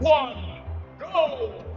one, go!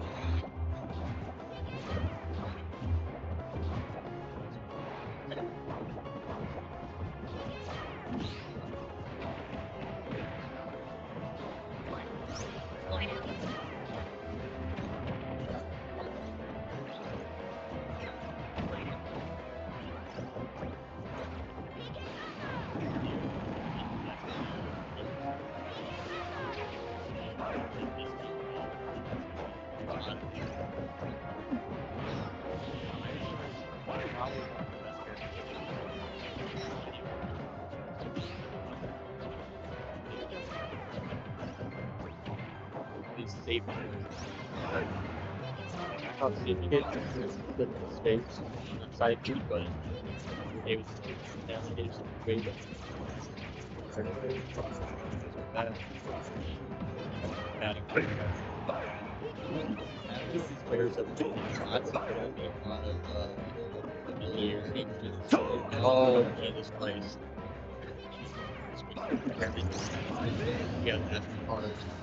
Safe. If you get the space too, but maybe yeah, maybe some great. These players have been shots. Oh, in this place. Yeah, that's of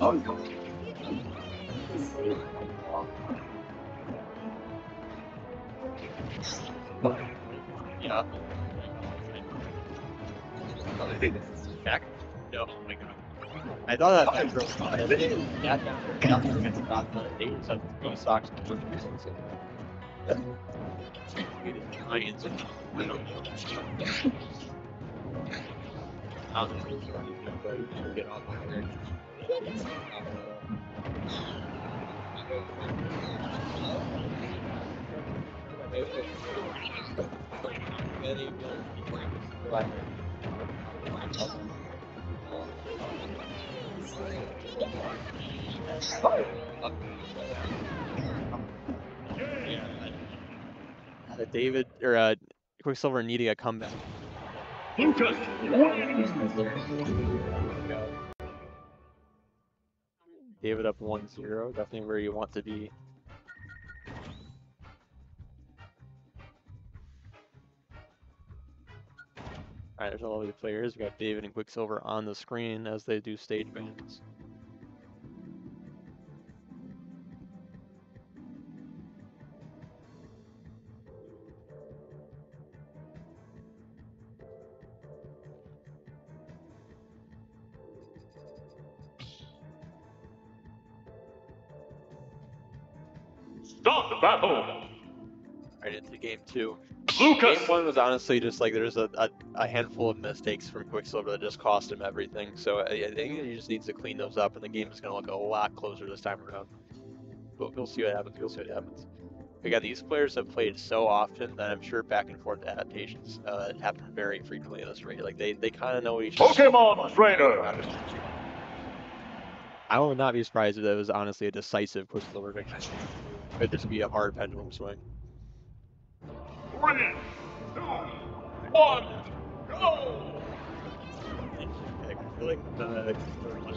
Oh, no. Yeah. Back? No, oh my god. I thought that that girl got it. Yeah, nothing against Gotham. They just have three socks to put Giants. I don't know. How the get off my. Uh, Daveid or uh, Quicksylvr needing a comeback. Lucas Daveid up 1-0, definitely where you want to be. Alright, there's all of the players. We got Daveid and Quicksylvr on the screen as they do stage bans. Start the battle! Right into game two. Lucas! Game one was honestly just like there's a, a, a handful of mistakes from Quicksylvr that just cost him everything. So I, I think he just needs to clean those up, and the game is going to look a lot closer this time around. But we'll see what happens. We'll see what happens. Again, these players have played so often that I'm sure back and forth adaptations uh, happen very frequently in this rate. Like they, they kind of know each other. Pokemon Trainer! I would not be surprised if that was honestly a decisive Quicksylvr victory. Could this be a hard pendulum swing? Three, two, one, go! I feel like the have learned that.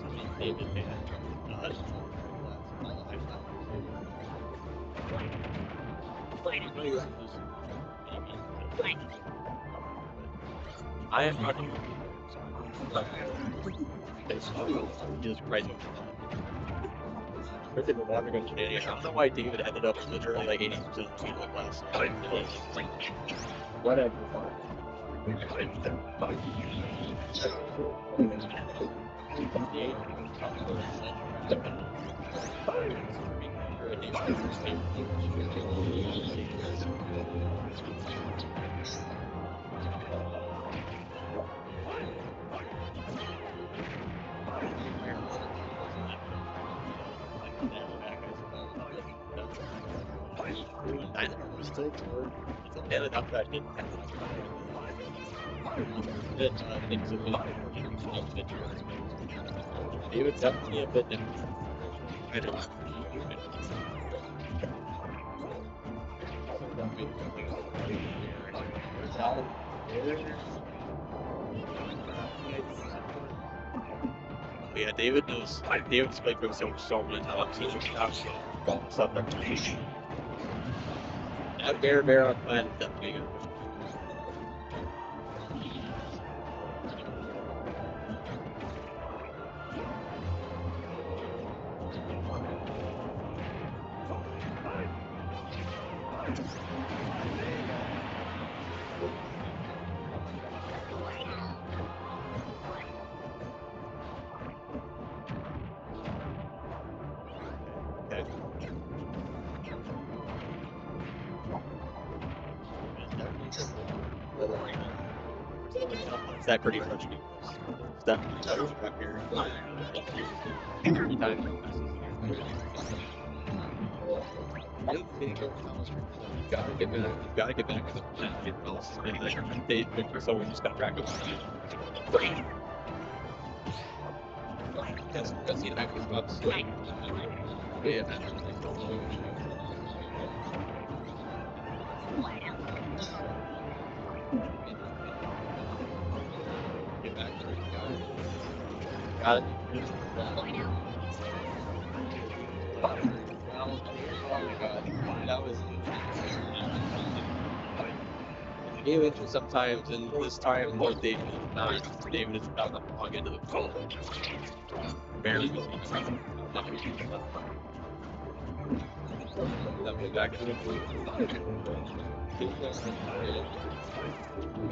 Somebody Daveid can. I am running. Just right. First of all, I'm I don't know why Daveid ended up literally like 80% of the field last night. Whatever. Still, and enough that I didn't have bit, uh, things yeah, Daveid knows. Daveid's played for himself so many times. He's got stuff there. That bear bear on planet definitely good. Okay. Is that pretty much time. Gotta get back. Gotta get back get else. They so we just got rack up. That's that's the back of us. Yeah. Get back to it. Got it. It. That was Daveid sometimes, and this time, what Daveid not. Daveid is about to plug into the phone. Barely.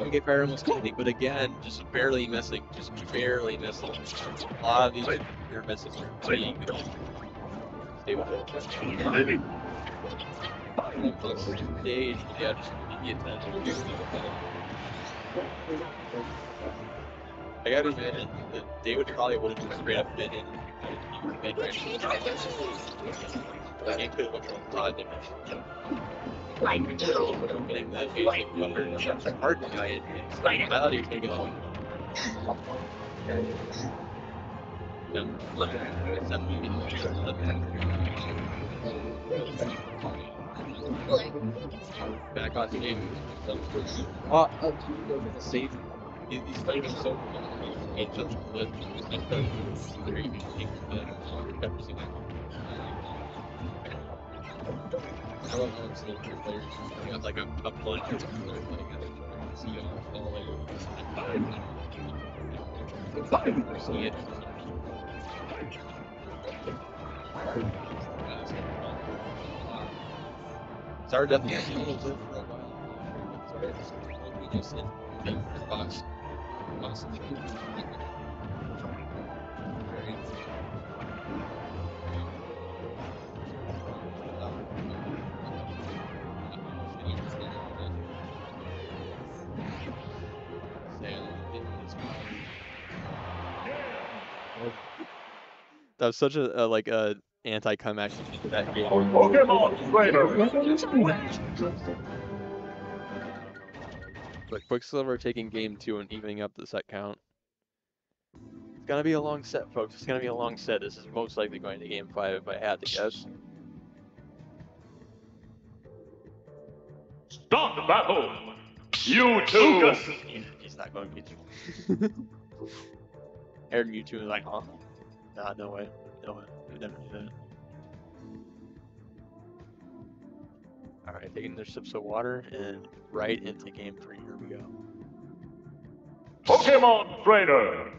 Okay, Fire almost connecting, but again, just barely missing, just barely missing. A lot of these you're missing. Stay with it. Stage, yeah, just get that. I gotta admit that Daveid probably would have just straight up been in mid range. Like it that's a hard guy he was gonna go. Back on the game. Oh, uh, save. Things are so even think that ever seen that. I love how it's the players. You got like a, a plunge or something like. See it all like see it. It's hard to little for a while. It's like we just in the box. Box. That was such a, a like a anti-climax to that game. Pokemon But Quicksylvr taking game two and evening up the set count. It's gonna be a long set, folks. It's gonna be a long set. This is most likely going to game five if I had to guess. Start the battle. You too. He's not going Mewtwo. Aaron Mewtwo is like, huh? Nah, no way. No way. We never do that. Alright, taking their sips of water and right into game three. Here we go. Pokemon Trainer.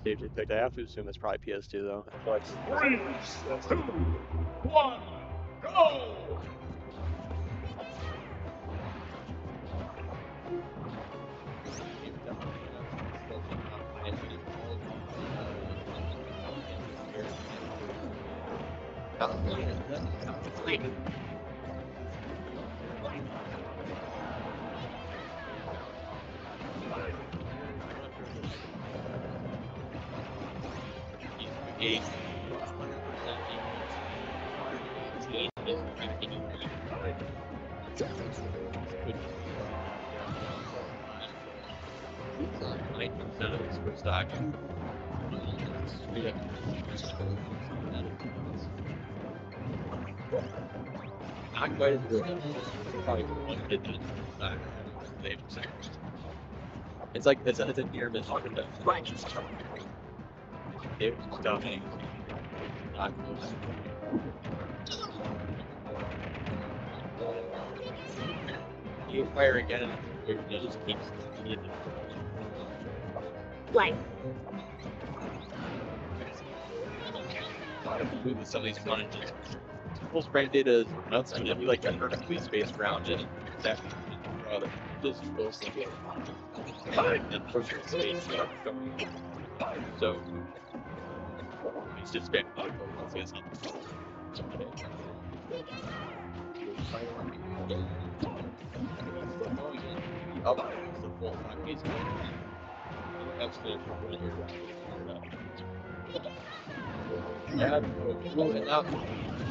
Stage they picked. I have to assume it's probably PS2 though. I feel like Three, two, one, Wait. Not quite as good. Probably one hit that. It's like it's it's near miss. It's dummy. Not close. You fire again, it it just keeps hitting. Blank. Moving some of these. Full sprite data is nuts, and if you like got perfectly spaced around it, actually rather just goes like and perfect space. So it's just. It's up the full package. That's the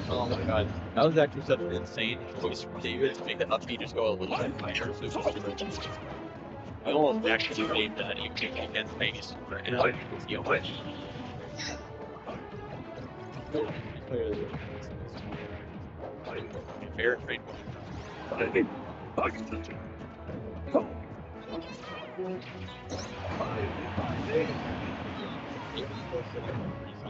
oh my god, that was actually such an insane choice from Daveid to make the upbeat just go a little bit higher. I almost actually made that you kick against Vegas, and I you know, fair trade. Oh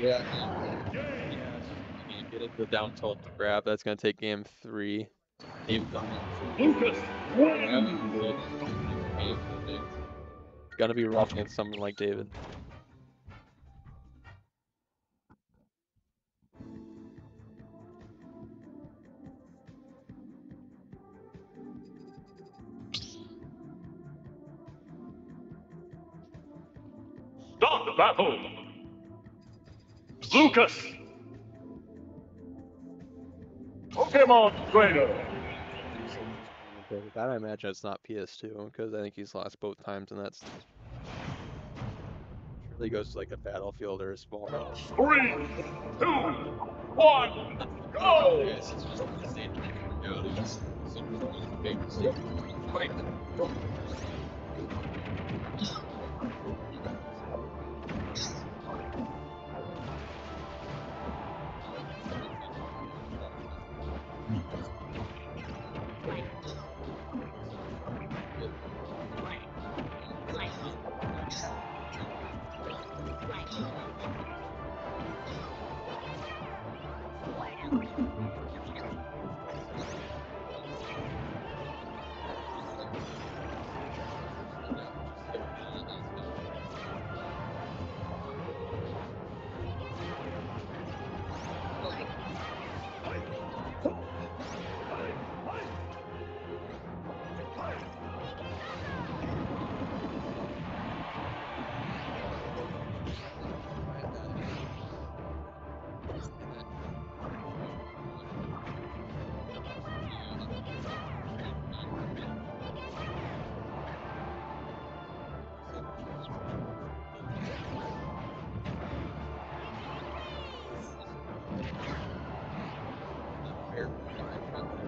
Yeah. Get into the down tilt to grab. That's gonna take game three. You've. Lucas, Gonna be rough against someone like Daveid. start the battle. Lucas. Pokemon Trainer. Okay, with that I imagine it's not PS2 because I think he's lost both times, and that's surely goes to like a battlefield or a small. battle. Three, two, one, go. Yes, it's just the same thing. Yeah, they big mistake. Fight. Here. It-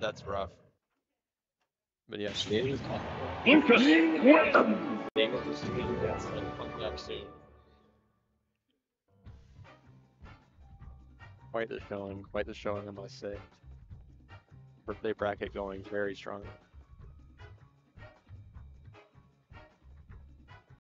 That's rough. But yeah, Canadians Lucas wins. name of this game. That's gonna come back soon. quite the showing, quite the showing, I must say. Birthday bracket going very strong.